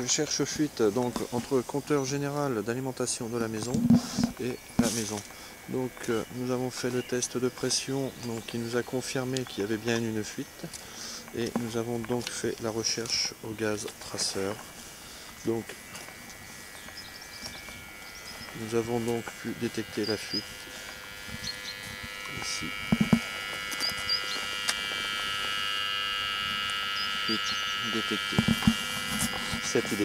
recherche fuite donc entre compteur général d'alimentation de la maison et la maison. Donc euh, nous avons fait le test de pression donc, qui nous a confirmé qu'il y avait bien une fuite et nous avons donc fait la recherche au gaz traceur. Donc nous avons donc pu détecter la fuite ici. Fuite détectée. Cette